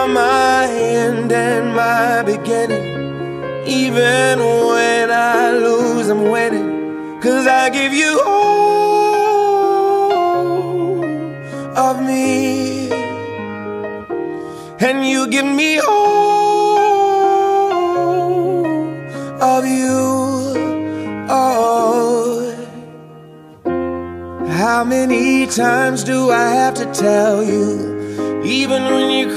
You're my end and my beginning. Even when I lose, I'm winning. Cause I give you all of me, and you give me all of you. Oh, how many times do I have to tell you? Even when you're